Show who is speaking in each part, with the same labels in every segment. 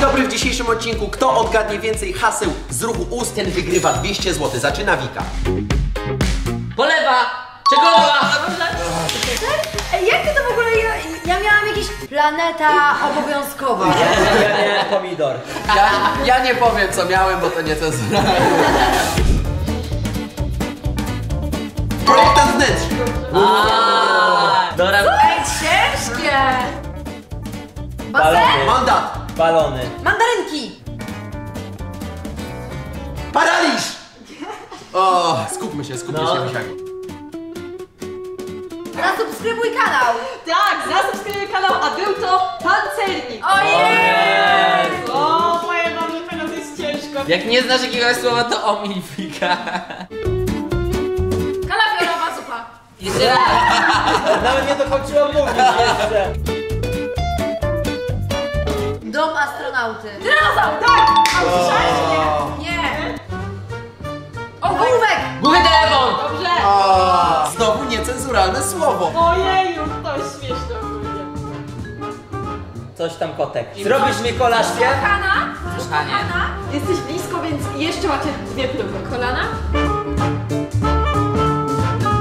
Speaker 1: dobry, w dzisiejszym odcinku kto odgadnie więcej haseł z ruchu ust, ten wygrywa 200 zł. Zaczyna Wika.
Speaker 2: Polewa! Czekolada!
Speaker 3: Ej, jak ty to w ogóle... Ja, ja miałam jakieś planeta obowiązkowa.
Speaker 4: Ja miałem pomidor.
Speaker 1: Ja, ja nie powiem co miałem, bo to nie cenzura. Projektant wnętrz.
Speaker 2: Dobra,
Speaker 3: Ej, ciężkie! Basen?
Speaker 1: Mandat.
Speaker 4: Balony.
Speaker 3: Mandarynki!
Speaker 1: Paraliż. O, skupmy się, skupmy
Speaker 2: No.
Speaker 1: się, Misiaku.
Speaker 3: Zasubskrybuj kanał!
Speaker 5: Tak, zasubskrybuj kanał, a był to pancernik.
Speaker 3: Ojej!
Speaker 5: O, moje Boże, teraz jest ciężko.
Speaker 2: jak nie znasz jakiegoś słowa, to omij Wika.
Speaker 3: Kalafiorowa zupa.
Speaker 2: Jeszcze raz.
Speaker 4: Nawet nie dokończyłam mówić jeszcze.
Speaker 3: Dom astronauty.
Speaker 5: Dinozaur, tak! A usłyszałeś mnie?
Speaker 3: Nie! Ołówek!
Speaker 2: Głuchy telefon!
Speaker 5: Dobrze.
Speaker 1: O, znowu niecenzuralne słowo.
Speaker 5: Ojeju, to jest śmieszne ogólnie.
Speaker 4: Coś tam kotek. Zrobisz mi kolaczkę?
Speaker 3: Kana?
Speaker 2: Kochanie.
Speaker 5: Jesteś blisko, więc jeszcze macie dwie próby.
Speaker 3: Kolana?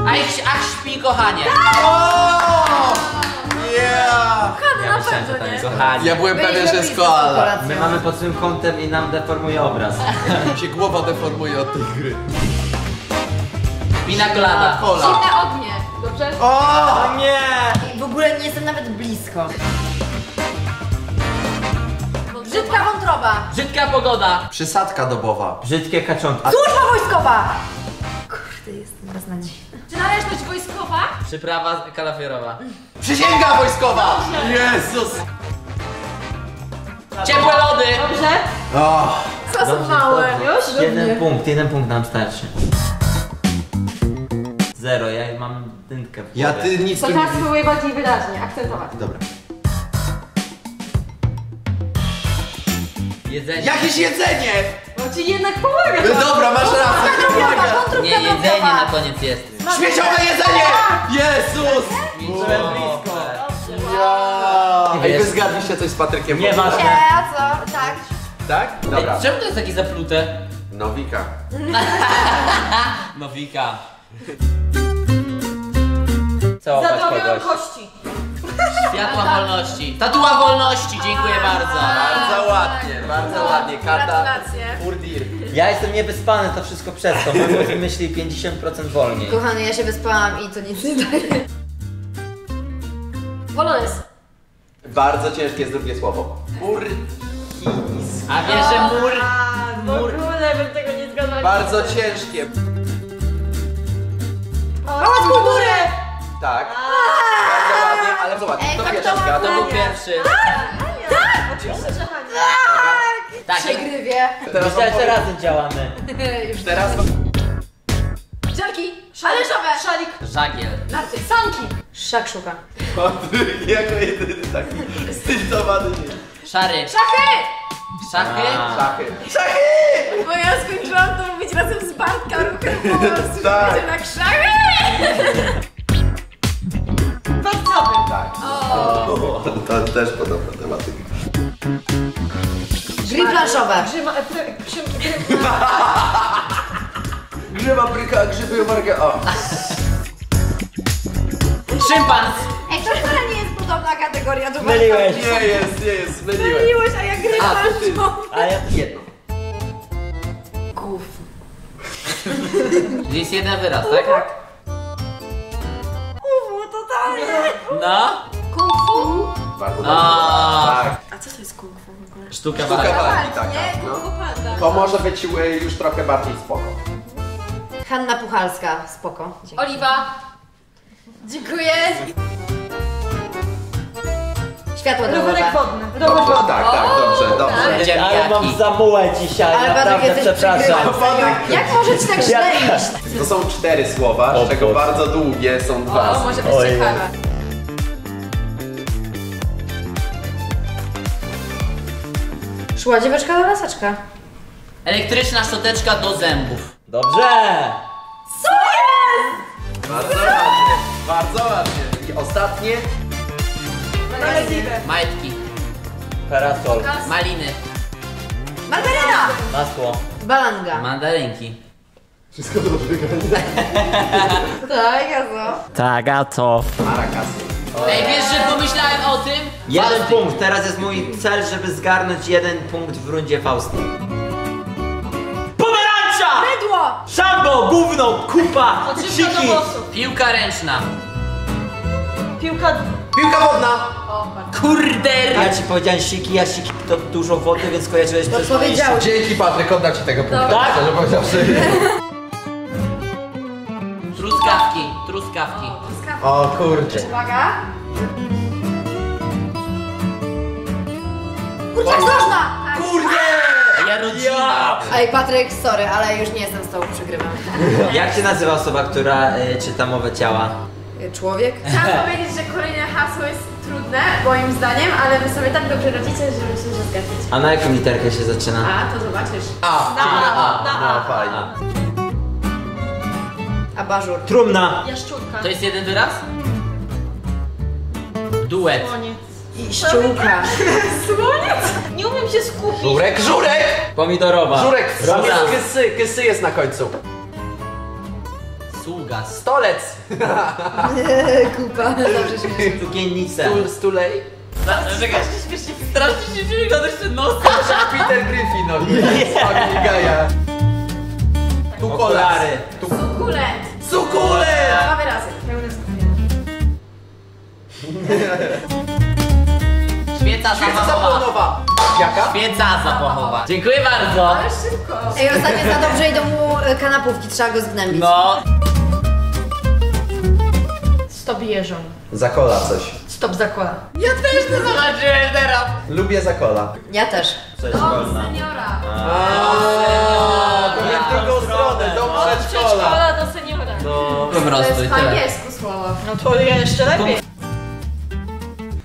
Speaker 2: Ach, ach śpi, kochanie.
Speaker 1: O! Yeah!
Speaker 2: Ja
Speaker 3: na
Speaker 2: myślałem, że
Speaker 3: nie.
Speaker 2: jest kochanie.
Speaker 1: Ja byłem pewien, że jest koala.
Speaker 4: My mamy pod tym kątem i nam deformuje obraz.
Speaker 1: Mi się głowa deformuje od tej gry.
Speaker 2: Pina colada.
Speaker 3: Zimne ognie.
Speaker 5: Dobrze?
Speaker 1: O!
Speaker 4: Nie!
Speaker 3: W ogóle nie jestem nawet blisko. Brzydka wątroba.
Speaker 2: Brzydka pogoda.
Speaker 1: Przysadka dobowa.
Speaker 4: Brzydkie kaczątki.
Speaker 3: Służba wojskowa! Kurde, jestem beznadziejna. Czy należność wojskowa?
Speaker 2: Przyprawa kalafiorowa.
Speaker 1: Przysięga wojskowa! Jezus!
Speaker 2: Ciepłe lody.
Speaker 5: Dobrze?
Speaker 1: O!
Speaker 3: Co są małe?
Speaker 5: Już?
Speaker 4: Jeden punkt, jeden punkt nam starczy. Zero, ja mam dynkę w
Speaker 1: Ja ty nic
Speaker 5: To
Speaker 1: tu
Speaker 5: teraz
Speaker 1: nie...
Speaker 5: spróbuję bardziej wyraźnie, akcentować.
Speaker 1: Dobra.
Speaker 2: Jedzenie.
Speaker 1: Jakieś jedzenie!
Speaker 5: No ci jednak pomaga.
Speaker 1: No Dobra, masz rację,
Speaker 3: wątróbka
Speaker 2: Nie, jedzenie na koniec jest.
Speaker 1: Śmieciowe jedzenie! Jezus!
Speaker 4: Byłem blisko.
Speaker 1: Ja. Ej, wy zgadliście coś z Patrykiem?
Speaker 4: Nie masz.
Speaker 3: Nie, a co? Tak.
Speaker 1: Tak? Dobra.
Speaker 2: Ej, czemu to jest takie zaplute?
Speaker 1: Nowika.
Speaker 2: No Wika.
Speaker 4: Całować
Speaker 5: Zadławiłem
Speaker 4: kogoś.
Speaker 5: kości.
Speaker 2: Światła wolności. Tatua wolności, dziękuję bardzo.
Speaker 1: Bardzo ładnie, bardzo ładnie. Karta
Speaker 3: Gratulacje.
Speaker 1: Urdir.
Speaker 4: Ja jestem niewyspany, to wszystko przez to. Mój mózg myśli 50% wolniej.
Speaker 3: Kochany, ja się wyspałam i to nic nie daje. Polonez.
Speaker 1: Bardzo ciężkie jest drugie słowo. Urkis.
Speaker 2: A wiesz, że mur...
Speaker 5: A, w ogóle bym tego nie zgadła.
Speaker 1: Bardzo ciężkie.
Speaker 3: Pałac kultury!
Speaker 1: Tak. Bardzo ładnie, ale zobacz,
Speaker 3: tak
Speaker 1: pierwszy
Speaker 3: to?
Speaker 2: To był pierwszy.
Speaker 5: Oczywiście, że Hania.
Speaker 2: Tak,
Speaker 3: Przegrywie.
Speaker 1: Teraz
Speaker 4: Myślałem, że razem działamy.
Speaker 3: Już.
Speaker 1: Teraz
Speaker 3: Żelki. Ależowe.
Speaker 5: Szalik.
Speaker 2: żagiel.
Speaker 3: Narty. Sanki. Szakszuka.
Speaker 1: Jako jedyny taki stylizowany nie.
Speaker 2: Szary.
Speaker 3: Szachy!
Speaker 2: Szachy.
Speaker 1: Szachy. Szachy!
Speaker 3: Bo ja skończyłam to mówić razem z Bartka ruchem po prostu.
Speaker 1: Tak.
Speaker 3: Będzie tak szachy!
Speaker 5: Wątroby.
Speaker 1: Tak. O, to też podobna tematyka.
Speaker 3: Gry planszowe.
Speaker 5: Grzyma, e,
Speaker 1: Grzyba, bryka, grzyby, marga. O.
Speaker 2: Szympans.
Speaker 3: Ej, to chyba nie jest podobna kategoria do
Speaker 4: Myliłeś.
Speaker 1: Nie jest, nie jest, zmyliłem.
Speaker 3: Myliłeś, a ja gry
Speaker 1: A, to ty.
Speaker 3: planszowe.
Speaker 4: A ja
Speaker 1: Jedno.
Speaker 3: Gów.
Speaker 2: Czyli jest jeden wyraz, tak?
Speaker 3: Tak. Uwu, totalnie.
Speaker 2: No.
Speaker 3: Kung fu.
Speaker 1: Bardzo dobrze.
Speaker 2: A.
Speaker 1: Tak.
Speaker 3: A co to jest kung fu?
Speaker 2: Sztuka
Speaker 1: Sztuka
Speaker 2: walki.
Speaker 1: walki taka.
Speaker 3: Nie,
Speaker 1: No. To może być e, już trochę bardziej spoko.
Speaker 3: Hanna Puchalska, spoko. Dzięki. Oliwa. Dziękuję. Światło drogowe.
Speaker 5: rowerek wodny. Rower
Speaker 1: Dobrze,
Speaker 5: wodny.
Speaker 1: tak, tak, dobrze, dobrze.
Speaker 4: Ale mam zamułę dzisiaj,
Speaker 3: Ale Bartek
Speaker 4: naprawdę
Speaker 3: jesteś
Speaker 4: przepraszam.
Speaker 1: Patryk.
Speaker 3: Jak może ci tak źle iść?
Speaker 1: To są cztery słowa,
Speaker 4: O
Speaker 1: z czego
Speaker 4: Boże.
Speaker 1: bardzo długie są dwa.
Speaker 3: O, może być
Speaker 4: Oj.
Speaker 3: ciekawe. Szła dzieweczka do laseczka.
Speaker 2: Elektryczna szczoteczka do zębów.
Speaker 4: Dobrze!
Speaker 1: Bardzo ładnie, bardzo ładnie. I ostatnie.
Speaker 5: Sprawiedliwe.
Speaker 2: Majtki.
Speaker 4: Parasol.
Speaker 2: Maliny.
Speaker 3: Margaryna!
Speaker 4: Masło.
Speaker 3: Balanga.
Speaker 2: Mandarynki.
Speaker 3: Tak, ja co?
Speaker 4: Tak, a co?
Speaker 2: Ej, wiesz, że pomyślałem o tym?
Speaker 4: Jeden punkt. Teraz jest mój cel, żeby zgarnąć jeden punkt w rundzie Fausty. Pomarańcza!
Speaker 3: Mydło!
Speaker 4: Szambo, gówno, kupa,
Speaker 5: do
Speaker 4: siki.
Speaker 5: włosów.
Speaker 2: Piłka ręczna.
Speaker 5: Piłka...
Speaker 1: Piłka wodna!
Speaker 2: Kurder!
Speaker 4: Ja ci powiedziałem siki, ja siki to dużo wody, więc kojarzyłeś przez
Speaker 3: Powiedział.
Speaker 1: Dzięki Patryk, oddam ci tego punktu.
Speaker 4: Tak?
Speaker 1: Szczerze powiedziawszy.
Speaker 2: Truskawki. Truskawki.
Speaker 1: O kurczę.
Speaker 3: Uwaga. Kurczak nożna! Tak.
Speaker 2: Ja rodzina.
Speaker 3: Ej, Patryk, sorry, ale już nie jestem z tobą, przegrywam.
Speaker 4: Jak się nazywa osoba, która y, czyta mowę ciała?
Speaker 3: Człowiek?
Speaker 6: Chciałam powiedzieć, że kolejne hasło jest trudne, moim zdaniem, ale wy sobie tak dobrze radzicie, że myślę, że zgadniecie.
Speaker 4: A na jaką literkę się zaczyna?
Speaker 6: A, to zobaczysz.
Speaker 1: A,
Speaker 5: Na A, na
Speaker 1: no
Speaker 5: A.
Speaker 1: fajnie.
Speaker 3: Abażur.
Speaker 4: Trumna.
Speaker 5: Jaszczurka.
Speaker 2: To jest jeden wyraz? Duet.
Speaker 5: Słoniec.
Speaker 3: I ściółka.
Speaker 5: Słoniec? Nie umiem się skupić.
Speaker 1: Żurek, żurek!
Speaker 4: Pomidorowa.
Speaker 1: Żurek,
Speaker 4: Robię.
Speaker 1: kysy, kysy jest na końcu.
Speaker 2: Sługa.
Speaker 1: Stolec!
Speaker 3: Kupa. Dobrze się
Speaker 4: Cukiennice.
Speaker 1: Stul, stulej.
Speaker 2: Czekaj, śmiesznie, strasznie się gadasz ten nos.
Speaker 1: Peter Griffin, no. Fucking gaja.
Speaker 4: Okulary.
Speaker 6: Sukulent.
Speaker 1: Sukulent!
Speaker 6: Dwa wyrazy. Pełne skupienie.
Speaker 2: Świeca
Speaker 1: Świeca
Speaker 2: zapachowa.
Speaker 1: zapłonowa. Jaka?
Speaker 2: Świeca zapachowa. Dziękuję bardzo.
Speaker 6: Ale szybko.
Speaker 3: Ej, ostatnio za dobrze idą mu e, kanapówki, trzeba go zgnębić.
Speaker 2: No.
Speaker 5: Stop jeżą.
Speaker 1: Zakola coś.
Speaker 5: Stop zakola.
Speaker 2: Ja też to zobaczyłem teraz.
Speaker 1: Lubię zakola.
Speaker 3: Ja też.
Speaker 4: Coś
Speaker 6: O,
Speaker 4: wolna.
Speaker 6: seniora.
Speaker 1: Aaa, to nie w drugą stronę, przedszkola.
Speaker 5: Przedszkola do seniora.
Speaker 2: Po
Speaker 6: To
Speaker 2: prostu i
Speaker 6: jest po
Speaker 2: tyle.
Speaker 6: angielsku słowo.
Speaker 5: No to jeszcze lepiej.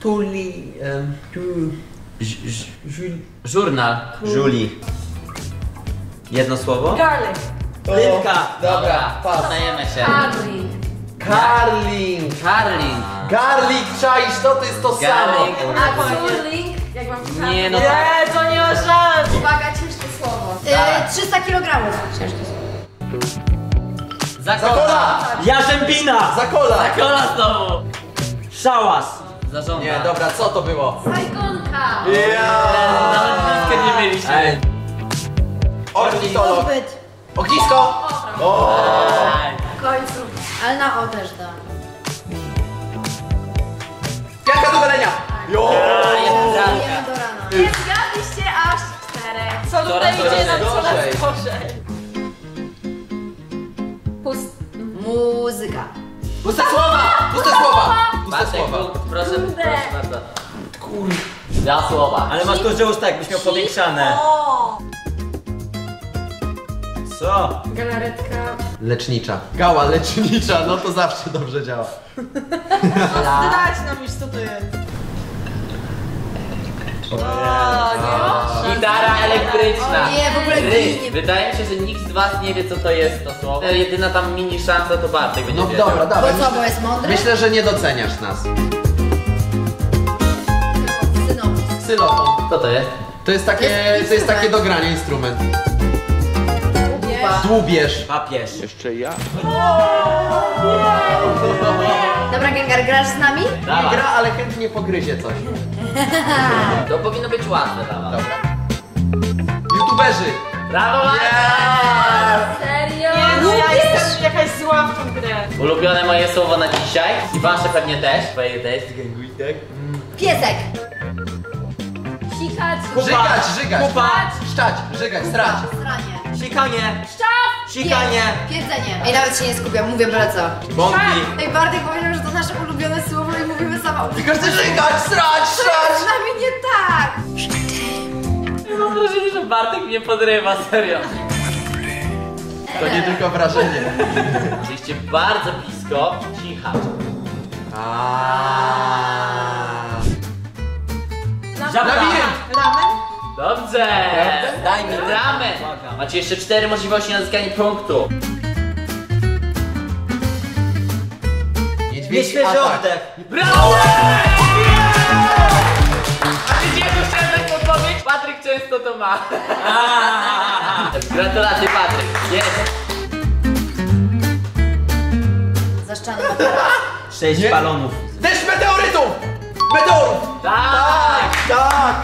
Speaker 4: Tuli. Em, tu. ż- ż- żul-
Speaker 2: Żurnal.
Speaker 4: Żuli. Jedno słowo?
Speaker 5: Garlic.
Speaker 4: Rybka.
Speaker 1: Dobra, pas.
Speaker 2: Poddajemy się.
Speaker 6: Carly.
Speaker 1: Carling.
Speaker 2: Karling.
Speaker 1: Garlic, czaisz to? To jest to samo.
Speaker 6: A curling, jak pisałam.
Speaker 2: Nie no.
Speaker 5: Nie, to nie ma szans.
Speaker 6: Uwaga, ciężkie słowo.
Speaker 3: E, 300 kg. Ciężkie
Speaker 2: Zakola.
Speaker 4: Jarzębina.
Speaker 1: Zakola.
Speaker 2: Zakola znowu.
Speaker 4: Szałas.
Speaker 2: Zarząda.
Speaker 1: Nie, dobra, co to było?
Speaker 6: Sajgonka.
Speaker 2: Nawet nie mieliśmy.
Speaker 4: Ej,
Speaker 1: Ornitolog.
Speaker 3: Zbyt.
Speaker 1: Ognisko.
Speaker 2: Aj.
Speaker 6: W końcu.
Speaker 3: Ale na O też da.
Speaker 1: Pianka do golenia. Jo.
Speaker 3: Jemy
Speaker 2: bramka.
Speaker 3: do rana.
Speaker 6: Nie zgadliście aż czterech.
Speaker 5: Co tutaj
Speaker 2: Coraz
Speaker 5: idzie nam
Speaker 1: gorzej.
Speaker 5: coraz gorzej.
Speaker 6: Pust.
Speaker 3: Muzyka.
Speaker 1: Puste słowa. Puste słowa. Puste
Speaker 2: Bartek,
Speaker 1: słowa.
Speaker 2: punkt. proszę,
Speaker 6: Kurde.
Speaker 2: proszę bardzo. Kurde. Dwa słowa.
Speaker 4: ale masz duże usta, jakbyś miał powiększane.
Speaker 5: O!
Speaker 4: Co?
Speaker 6: Galaretka.
Speaker 1: Lecznicza. Gała lecznicza, no to zawsze dobrze działa.
Speaker 5: Zdradź nam już co to jest. O, nie.
Speaker 2: Gitara elektryczna.
Speaker 3: Nie, w ogóle ginie.
Speaker 2: Wydaje mi się, że nikt z was nie wie co to jest to słowo. Jedyna tam mini szansa to Bartek będzie
Speaker 1: No
Speaker 2: wiedział.
Speaker 1: dobra,
Speaker 3: Bo
Speaker 1: dawaj.
Speaker 3: co, bo jest mądry?
Speaker 1: Myślę, że nie doceniasz nas.
Speaker 3: Synopsis.
Speaker 1: Ksylofon.
Speaker 2: Co to jest?
Speaker 1: To jest takie,
Speaker 3: jest
Speaker 1: to jest takie
Speaker 3: instrument.
Speaker 1: do grania instrument.
Speaker 3: Kupa.
Speaker 1: Dłubierz.
Speaker 4: Papież.
Speaker 3: Dobra, Gengar, grasz z nami?
Speaker 1: Nie
Speaker 2: Dawaj.
Speaker 1: gra, ale chętnie pogryzie coś.
Speaker 2: To powinno być łatwe dla was.
Speaker 1: Dobra. YouTuberzy.
Speaker 2: Brawo, Bartek!
Speaker 6: Serio?
Speaker 5: Nie, no ja jestem jakaś zła w tą grę.
Speaker 2: Ulubione moje słowo na dzisiaj. I wasze pewnie też. Twoje też.
Speaker 3: Piesek.
Speaker 6: Sikać.
Speaker 1: Żygać, żygać.
Speaker 4: Kupa.
Speaker 1: Szczać, żygać, strać.
Speaker 3: Stranie.
Speaker 4: Sikanie.
Speaker 6: Szczaf.
Speaker 4: Sikanie.
Speaker 3: Piedzenie. Ej, nawet się nie skupiam, mówię byle co.
Speaker 4: Bąki.
Speaker 3: Ej, Bartek powiedział, że to nasze ulubione słowo i mówimy sama.
Speaker 1: Tylko chcę żygać, strać,
Speaker 3: Z
Speaker 1: strać.
Speaker 3: nami nie tak.
Speaker 2: Mam wrażenie, że Bartek mnie podrywa, serio.
Speaker 1: To nie tylko wrażenie.
Speaker 2: Jesteście bardzo blisko. Cichacz.
Speaker 1: Labirynt.
Speaker 5: Ramen?
Speaker 2: Dobrze! Daj mi ramen! Macie jeszcze cztery możliwości na zyskanie punktu.
Speaker 1: Niedźwiedź
Speaker 4: Nieświeży
Speaker 1: atak.
Speaker 4: oddech.
Speaker 2: Brawo! A ty gdzie to chciałem to ma. Gratulacje Patryk. Jest.
Speaker 3: Zaszczany.
Speaker 4: Sześć balonów.
Speaker 1: Deszcz meteorytów! Meteorów!
Speaker 2: Tak.
Speaker 1: Tak!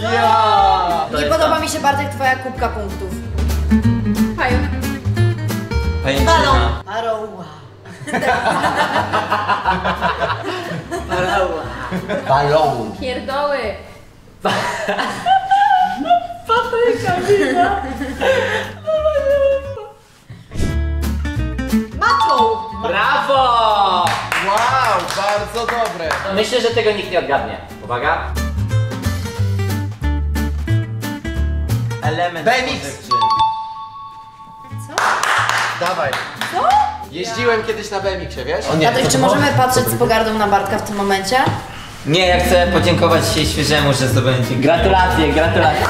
Speaker 1: Ja!
Speaker 2: To
Speaker 3: Nie podoba mi się Bartek twoja kubka punktów.
Speaker 6: Pająk.
Speaker 4: Pajęczyna.
Speaker 3: Paroła.
Speaker 1: Balon.
Speaker 6: Pierdoły.
Speaker 5: Matą!
Speaker 2: Brawo!
Speaker 1: Wow, bardzo dobre.
Speaker 2: Myślę, że tego nikt nie odgadnie. Uwaga.
Speaker 4: Element
Speaker 1: BMX.
Speaker 4: spożywczy.
Speaker 1: Dawaj. Co? Jeździłem kiedyś na BMX-ie, wiesz? O
Speaker 3: Tatuś, czy możemy patrzeć z pogardą na Bartka w tym momencie?
Speaker 4: Nie, ja chcę podziękować dzisiaj świeżemu, że zdobędzie
Speaker 2: Gratulacje, gratulacje.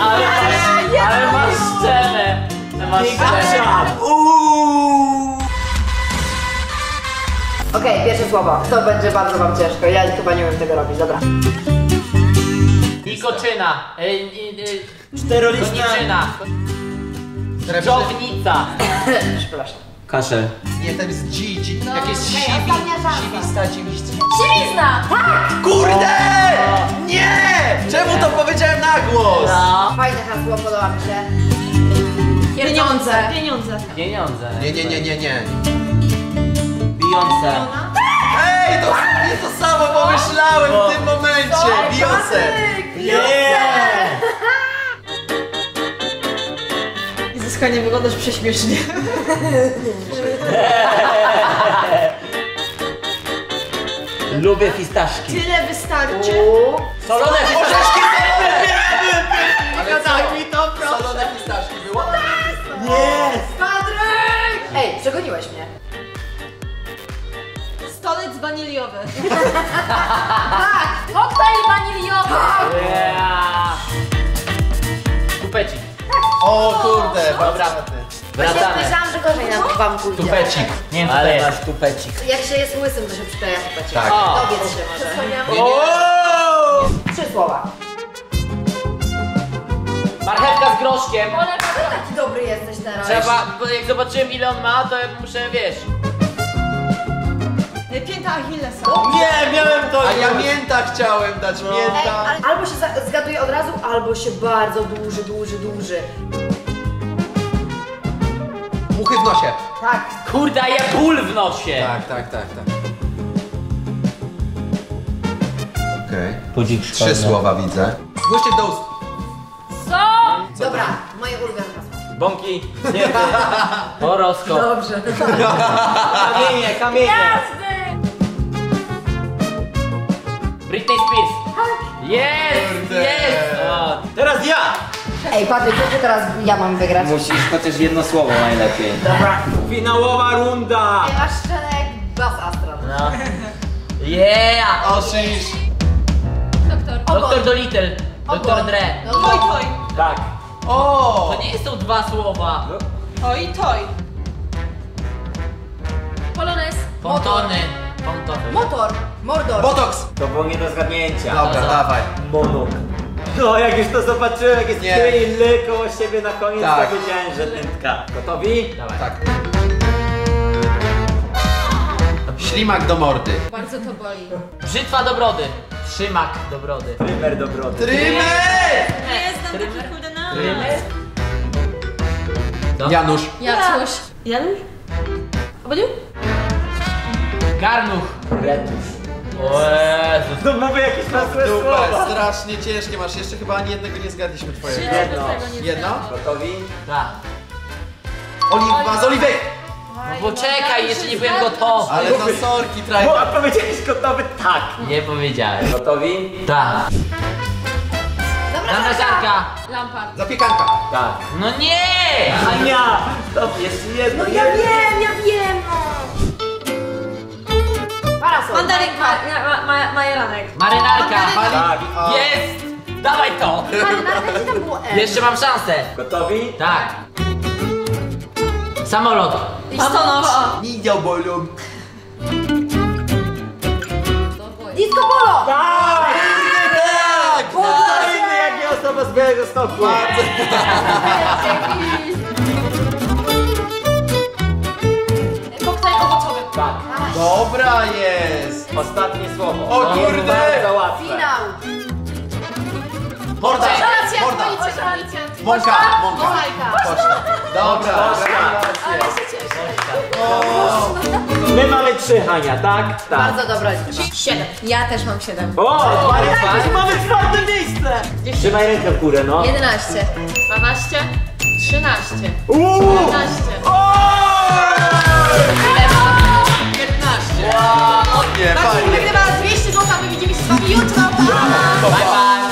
Speaker 2: Ale masz, ale masz scenę. Masz scenę.
Speaker 3: Okej, pierwsze słowo. To będzie bardzo wam ciężko. Ja chyba nie umiem tego robić, dobra.
Speaker 2: Nikoczyna.
Speaker 4: Czteroliczna.
Speaker 2: Koniczyna. Dżownica.
Speaker 3: Przepraszam.
Speaker 4: Kaszel.
Speaker 1: Nie, to jest dzi, dzi. Jak jest siwi, siwista, dziwista.
Speaker 6: Siwizna!
Speaker 1: Kurde! Nie! Czemu to powiedziałem na głos?
Speaker 2: No.
Speaker 3: Fajne hasło, podoba mi się.
Speaker 5: Pieniądze! Pieniądze!
Speaker 2: Pieniądze.
Speaker 1: Nie, nie, nie, nie, nie.
Speaker 4: Beyoncé.
Speaker 1: Ej, to nie to samo pomyślałem w tym momencie. Beyoncé.
Speaker 4: Yeah!
Speaker 5: Jezus, nie wyglądasz prześmiesznie.
Speaker 4: Lubię fistaszki.
Speaker 5: Tyle wystarczy.
Speaker 2: Solone
Speaker 1: Orzeszki solone! Ale co? mi to proszę. Solone pistaszki było?
Speaker 4: Jest!
Speaker 3: Patryk! Ej, przegoniłeś mnie.
Speaker 5: Stolec waniliowy.
Speaker 6: Koktajl waniliowy!
Speaker 2: Yeah. Tupecik.
Speaker 1: O kurde,
Speaker 2: Dobra.
Speaker 1: warcaty.
Speaker 3: Właśnie
Speaker 2: Wracamy.
Speaker 3: myślałam, że gorzej nam wam pójdzie.
Speaker 1: Tupecik.
Speaker 4: Nie wiem,
Speaker 2: Ale-
Speaker 4: tutaj masz tupecik.
Speaker 3: Jak się jest łysym, to się przykleja chyba
Speaker 1: Tak.
Speaker 2: O.
Speaker 3: Dowiedz się może. Trzy słowa.
Speaker 2: Marchewka z groszkiem.
Speaker 3: Taki dobry jesteś teraz.
Speaker 2: Trzeba, bo jak zobaczyłem ile on ma, to ja muszę, wiesz.
Speaker 5: Pięta Achillesa.
Speaker 4: Nie, miałem to
Speaker 1: A ja mięta chciałem dać,
Speaker 3: Ej,
Speaker 1: mięta.
Speaker 3: ale albo się za- zgaduje od razu, albo się bardzo dłuży, dłuży, dłuży.
Speaker 1: Muchy w nosie.
Speaker 3: Tak.
Speaker 2: Kurde, a ja ból w nosie.
Speaker 1: Tak, tak, tak, tak. Okej.
Speaker 4: Budzik
Speaker 1: Trzy słowa widzę. Zgłoście do ust.
Speaker 6: Co?
Speaker 3: Dobra, moje ulubione hasło.
Speaker 4: Bąki. Nie,
Speaker 2: Horoskop.
Speaker 3: Dobrze.
Speaker 4: kamienie, kamienie.
Speaker 2: Britney Spears. Jest,
Speaker 1: Kurde.
Speaker 2: jest. O,
Speaker 4: Teraz ja!
Speaker 3: Ej, Patryk, to teraz ja mam wygrać.
Speaker 4: Musisz chociaż jedno słowo najlepiej.
Speaker 3: Dobra.
Speaker 4: Finałowa runda!
Speaker 3: Masz szczelę jak Bas Astral.
Speaker 2: no. Yeah.
Speaker 1: Oszysz.
Speaker 6: Doktor.
Speaker 2: Doktor Dolittle. Doktor. Dre.
Speaker 3: No,
Speaker 5: Toj, toj.
Speaker 4: Tak.
Speaker 1: O!
Speaker 2: To nie są dwa słowa.
Speaker 5: Toj, toj.
Speaker 6: Polonez.
Speaker 2: Pontony. Pontony.
Speaker 3: Motor. Mordor.
Speaker 1: Botox.
Speaker 4: To było nie do zgadnięcia.
Speaker 1: Dobra, dawaj.
Speaker 4: Monok. No, jak już to zobaczyłem, jak jest
Speaker 1: Nie.
Speaker 4: ty i ly koło siebie na koniec,
Speaker 1: Tak.
Speaker 4: to wiedziałem, że tętka. Gotowi?
Speaker 2: Dawaj.
Speaker 1: Tak. Ślimak do mordy.
Speaker 6: Bardzo to boli.
Speaker 2: Brzytwa do brody. Trzymak do brody.
Speaker 4: Trymer do brody.
Speaker 1: Trymer!
Speaker 5: Nie znam takich na.
Speaker 2: Trymer. Co?
Speaker 1: Janusz.
Speaker 6: Jacuś.
Speaker 5: Janusz? Oboniu?
Speaker 2: Garnuch.
Speaker 4: Retusz.
Speaker 2: O Jezus.
Speaker 4: No mówię jakieś nazwę
Speaker 1: Super,
Speaker 4: słowa.
Speaker 1: strasznie ciężkie masz. Jeszcze chyba ani jednego nie zgadliśmy twojego.
Speaker 4: Jedno.
Speaker 1: Jedno?
Speaker 4: Gotowi?
Speaker 2: Tak.
Speaker 1: Oliwa z oliwek!
Speaker 2: No poczekaj, jeszcze nie byłem gotowy.
Speaker 1: Ale no sorki, traj.
Speaker 4: Bo powiedziałeś gotowy tak.
Speaker 2: Nie powiedziałem.
Speaker 4: Gotowi?
Speaker 2: Tak.
Speaker 3: Dobra,
Speaker 2: Zamrażarka.
Speaker 6: Lampard.
Speaker 1: Zapiekanka.
Speaker 4: Tak.
Speaker 2: No nie!
Speaker 4: Ania! Stop, jeszcze jedno.
Speaker 3: No ja
Speaker 4: jedno.
Speaker 3: wiem, ja wiem, no. Parasol.
Speaker 5: Mandarynka. Ma, ma, ma, majeranek.
Speaker 2: Marynarka.
Speaker 4: Tak.
Speaker 2: Jest! Dawaj to!
Speaker 3: Marynarka, gdzie tam było M?
Speaker 2: Jeszcze mam szansę.
Speaker 4: Gotowi?
Speaker 2: Tak. Samolot.
Speaker 5: Listonosz.
Speaker 1: Ninja bolum.
Speaker 3: Disco Polo!
Speaker 4: Tak!
Speaker 1: Tak!
Speaker 4: Fajny, jak ja osoba z Białego Stoku.
Speaker 5: Koktajl
Speaker 1: Dobra jest.
Speaker 4: Ostatnie słowo.
Speaker 1: O
Speaker 4: No,
Speaker 1: kurde!
Speaker 4: Bardzo łatwe.
Speaker 3: Finał.
Speaker 1: Morda,
Speaker 5: Racja,
Speaker 1: morda.
Speaker 5: policja, policja.
Speaker 1: Mąka, mąka.
Speaker 5: Mąka.
Speaker 1: Poczta. Dobra,
Speaker 4: Poczta.
Speaker 5: Ale się cieszę.
Speaker 4: My mamy trzy, Hania, tak? Tak.
Speaker 3: Bardzo dobra.
Speaker 5: Siedem.
Speaker 3: Ja też mam 7.
Speaker 4: O, Maria, mamy czwarte miejsce! Trzymaj rękę w górę, no.
Speaker 3: 11.
Speaker 5: 12. 13.
Speaker 4: Uuu!
Speaker 5: 12.
Speaker 1: Wow, nie, fajnie. Nagrywa
Speaker 5: 200 zł, my widzimy się z wami jutro. Pa!
Speaker 1: Bye, bye.